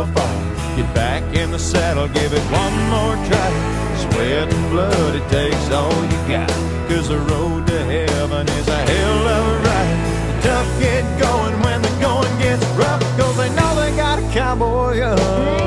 cell phone. Get back in the saddle, give it one more try. Sweat and blood, it takes all you got. Cause the road to heaven is a hell of a ride. The tough get going when the going gets rough. Cause they know they got a cowboy up.